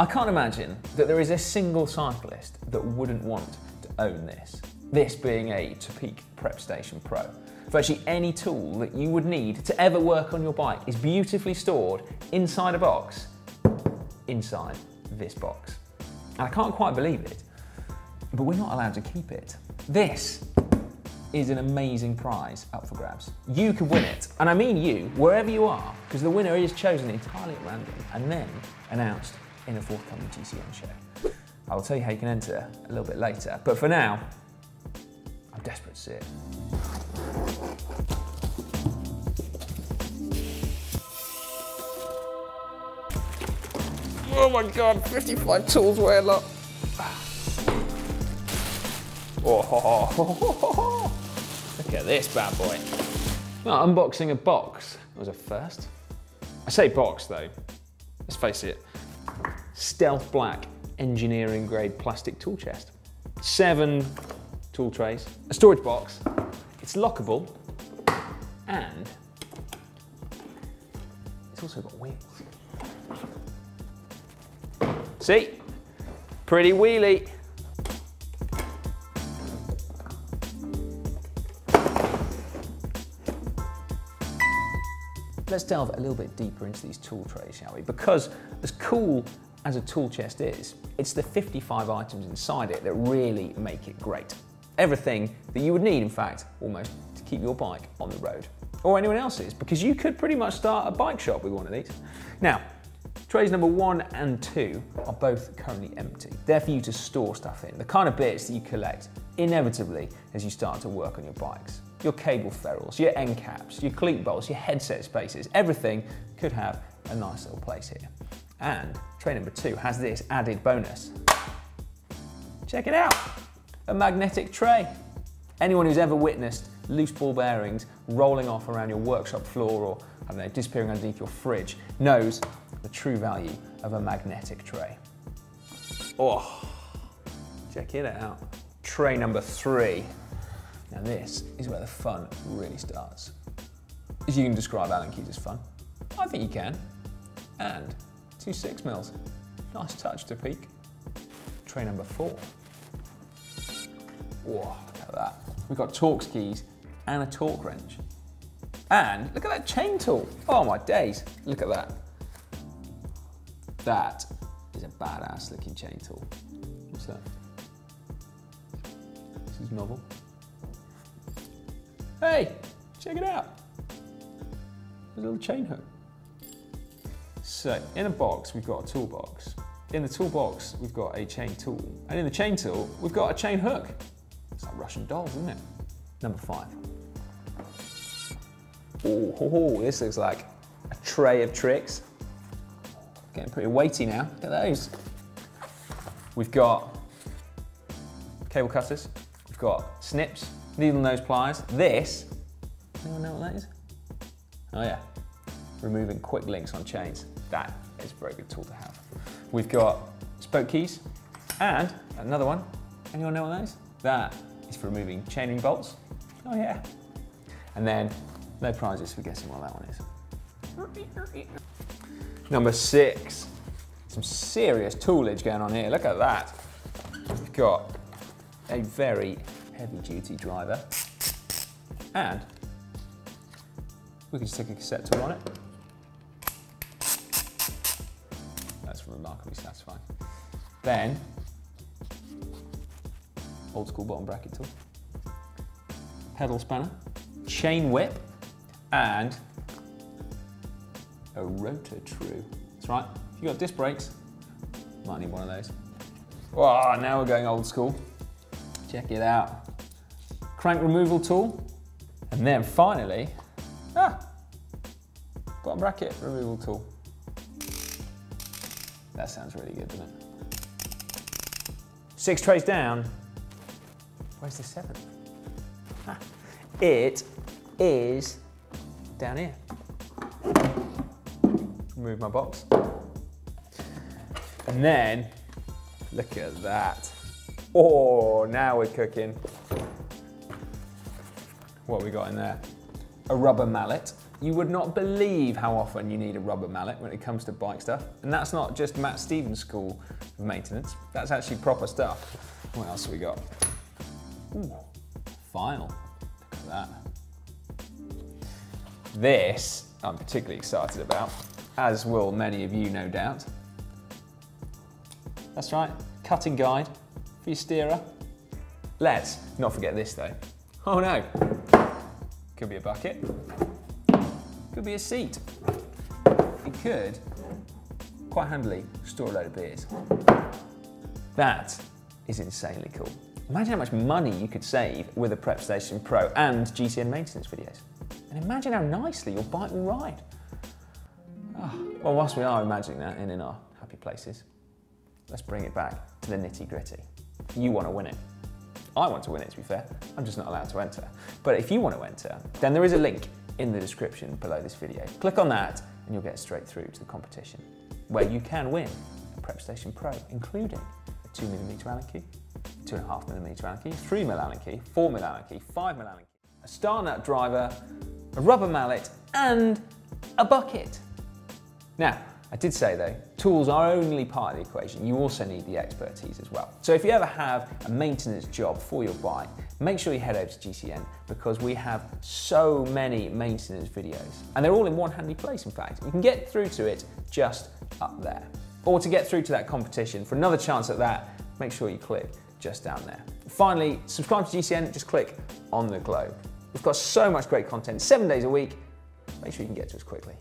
I can't imagine that there is a single cyclist that wouldn't want to own this. This being a Topeak Prepstation Pro. Virtually any tool that you would need to ever work on your bike is beautifully stored inside a box, inside this box. And I can't quite believe it, but we're not allowed to keep it. This is an amazing prize up for grabs. You could win it, and I mean you, wherever you are, because the winner is chosen entirely at random and then announced in a forthcoming GCN show. I will tell you how you can enter a little bit later, but for now, I'm desperate to see it. Oh my god, 55 tools weigh a lot. Oh, look at this bad boy. Well, unboxing a box was a first. I say box though, let's face it, stealth black engineering grade plastic tool chest. Seven tool trays, a storage box, it's lockable, and it's also got wheels. See? Pretty wheelie. Let's delve a little bit deeper into these tool trays, shall we? Because as cool as a tool chest is, it's the 55 items inside it that really make it great. Everything that you would need, in fact, almost to keep your bike on the road. Or anyone else's, because you could pretty much start a bike shop with one of these. Now, Trays number one and two are both currently empty. They're for you to store stuff in, the kind of bits that you collect inevitably as you start to work on your bikes. Your cable ferrules, your end caps, your cleat bolts, your headset spaces, everything could have a nice little place here. And tray number two has this added bonus. Check it out, a magnetic tray. Anyone who's ever witnessed loose ball bearings rolling off around your workshop floor or I don't know, disappearing underneath your fridge knows the true value of a magnetic tray. Oh, check it out. Tray number three. Now this is where the fun really starts. If you can describe Allen Keys as fun, I think you can. And two six mils. Nice touch Topeak. Tray number four. Whoa, look at that. We've got Torx keys and a torque wrench. And look at that chain tool. Oh my days, look at that. That is a badass looking chain tool. What's that? This is novel. Hey, check it out. A little chain hook. So in a box, we've got a toolbox. In the toolbox, we've got a chain tool. And in the chain tool, we've got a chain hook. It's like Russian dolls, isn't it? Number five. Oh, oh, oh, this looks like a tray of tricks. Getting pretty weighty now. Look at those. We've got cable cutters. We've got snips, needle nose pliers. This, anyone know what that is? Oh yeah, removing quick links on chains. That is a very good tool to have. We've got spoke keys and another one. Anyone know what that is? That is for removing chainring bolts. Oh yeah. And then no prizes for guessing what that one is. Number six, some serious toolage going on here. Look at that. We've got a very heavy duty driver and we can stick a cassette tool on it. Remarkably satisfying. Then, old school bottom bracket tool, pedal spanner, chain whip, and a rotor true. That's right, if you've got disc brakes, might need one of those. Oh, now we're going old school. Check it out. Crank removal tool. And then finally, ah, bottom bracket removal tool. That sounds really good, doesn't it? Six trays down. Where's the seventh? Ah, it is down here. Remove my box. And then, look at that. Oh, now we're cooking. What we got in there? A rubber mallet. You would not believe how often you need a rubber mallet when it comes to bike stuff. And that's not just Matt Stephens' school of maintenance, that's actually proper stuff. What else have we got? Ooh, file. Look at that. This I'm particularly excited about, as will many of you, no doubt. That's right, cutting guide for your steerer. Let's not forget this though. Oh no, could be a bucket, could be a seat. It could, quite handily, store a load of beers. That is insanely cool. Imagine how much money you could save with a Prepstation Pro and GCN maintenance videos. And imagine how nicely your bike will ride. Oh, well, whilst we are imagining that and in our happy places, let's bring it back to the nitty gritty. You want to win it. I want to win it, to be fair. I'm just not allowed to enter. But if you want to enter, then there is a link in the description below this video. Click on that and you'll get straight through to the competition, where you can win a Prepstation Pro, including a 2mm Allen key, 2.5mm Allen key, 3mm Allen key, 4mm Allen key, 5mm Allen key, a star nut driver, a rubber mallet, and a bucket. Now, I did say though, tools are only part of the equation. You also need the expertise as well. So if you ever have a maintenance job for your bike, make sure you head over to GCN because we have so many maintenance videos. And they're all in one handy place, in fact. You can get through to it just up there. Or to get through to that competition, for another chance at that, make sure you click just down there. Finally, subscribe to GCN, just click on the globe. We've got so much great content, seven days a week. Make sure you can get to us quickly.